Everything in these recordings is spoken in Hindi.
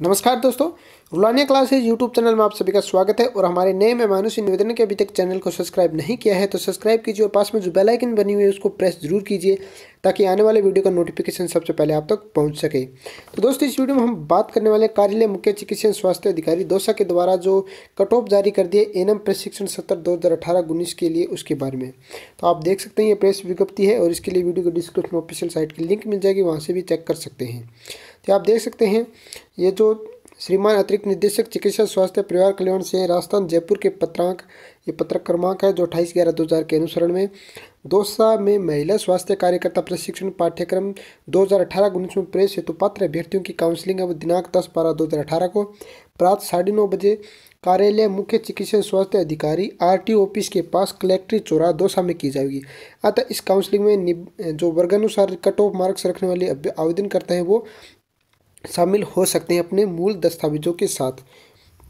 नमस्कार दोस्तों, रुलानिया क्लासेज यूट्यूब चैनल में आप सभी का स्वागत है और हमारे नए मेहमानों से निवेदन के अभी तक चैनल को सब्सक्राइब नहीं किया है तो सब्सक्राइब कीजिए और पास में जो बेल आइकन बनी हुई है उसको प्रेस ज़रूर कीजिए ताकि आने वाले वीडियो का नोटिफिकेशन सबसे पहले आप तक पहुँच सके। तो दोस्तों, इस वीडियो में हम बात करने वाले कार्यालय मुख्य चिकित्सा स्वास्थ्य अधिकारी दौसा के द्वारा जो कट ऑफ़ जारी कर दिए एनएम प्रशिक्षण सत्र दो हज़ार अठारह के लिए उसके बारे में। तो आप देख सकते हैं, ये प्रेस विज्ञप्ति है और इसके लिए वीडियो को डिस्क्रिप्शन ऑफिशियल साइट की लिंक मिल जाएगी, वहाँ से भी चेक कर सकते हैं। तो आप देख सकते हैं? ये जो श्रीमान अतिरिक्त निदेशक, चिकित्सा, स्वास्थ्य, परिवार कल्याण से राजस्थान, जयपुर के पत्रांक, ये पत्रक क्रमांक है जो अट्ठाईस ग्यारह दो हज़ार के अनुसरण में। दौसा में महिला स्वास्थ्य कार्यकर्ता प्रशिक्षण पाठ्यक्रम दो हज़ार अठारह में प्रेस हेतु पात्र अभ्यर्थियों की काउंसलिंग अब दिनांक दस बारह दो हज़ार अठारह को। प्रात साढ़े नौ बजे कार्यालय मुख्य चिकित्सा स्वास्थ्य अधिकारी आरटी ऑफ़िस के पास कलेक्ट्री चौरा दौसा में की जाएगी। अतः इस काउंसलिंग में जो वर्गानुसार कट ऑफ़ मार्क्स रखने वाले आवेदन करते हैं वो शामिल हो सकते हैं अपने मूल दस्तावेजों के साथ।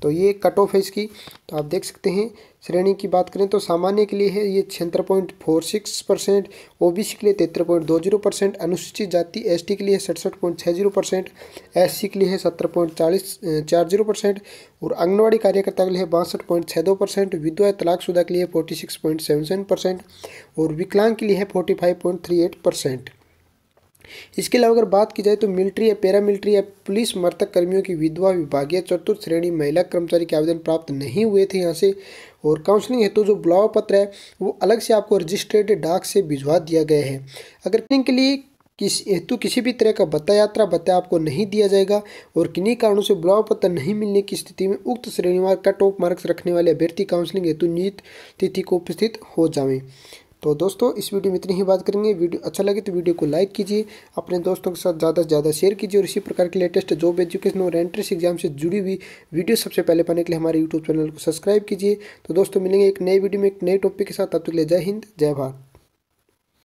तो ये कट ऑफ़ है इसकी। तो आप देख सकते हैं, श्रेणी की बात करें तो सामान्य के लिए है, ये छिहत्तर point four six percent O B C के लिए तिहत्तर पॉइंट दो ज़ीरो परसेंट, अनुसूचित जाति एस टी के लिए सड़सठ पॉइंट छः ज़ीरो परसेंट एस सी के लिए है सत्तर पॉइंट चालीस, चार ज़ीरो परसेंट, और आंगनबाड़ी कार्यकर्ता के लिए बासठ पॉइंट छः दो परसेंट, विधवा तलाकशुदा के लिए forty six point seven seven percent, और विकलांग के लिए है forty five point three eight percent. इसके अलावा अगर बात की जाए तो मिलिट्री या पैरामिलिट्री या पुलिस मर्तक कर्मियों की विधवा, विभागीय, चतुर्थ श्रेणी महिला कर्मचारी के आवेदन प्राप्त नहीं हुए थे यहाँ से। और काउंसलिंग हेतु तो जो बुलावा पत्र है, वो अलग से आपको रजिस्ट्रेड डाक से भिजवा दिया गया है। अगर के लिए किस, हेतु किसी भी तरह का बत्ता यात्रा, बत्ता आपको नहीं दिया जाएगा और किन्हीं कारणों से बुलावा पत्र नहीं मिलने की स्थिति में उक्त श्रेणीवार कट ऑफ़ मार्क्स रखने वाले अभ्यर्थी काउंसलिंग हेतु नियत तिथि को उपस्थित हो जाएँ तो दोस्तों, इस वीडियो में इतनी ही बात करेंगे। वीडियो अच्छा लगे तो वीडियो को लाइक कीजिए, अपने दोस्तों के साथ ज़्यादा से ज़्यादा शेयर कीजिए और इसी प्रकार के लेटेस्ट जॉब एजुकेशन और एंट्रेंस एग्ज़ाम से जुड़ी हुई वीडियो सबसे पहले पाने के लिए हमारे यूट्यूब चैनल को सब्सक्राइब कीजिए। तो दोस्तों, मिलेंगे एक नए वीडियो में एक नए टॉपिक के साथ। तब तक ले जय हिंद, जय भारत।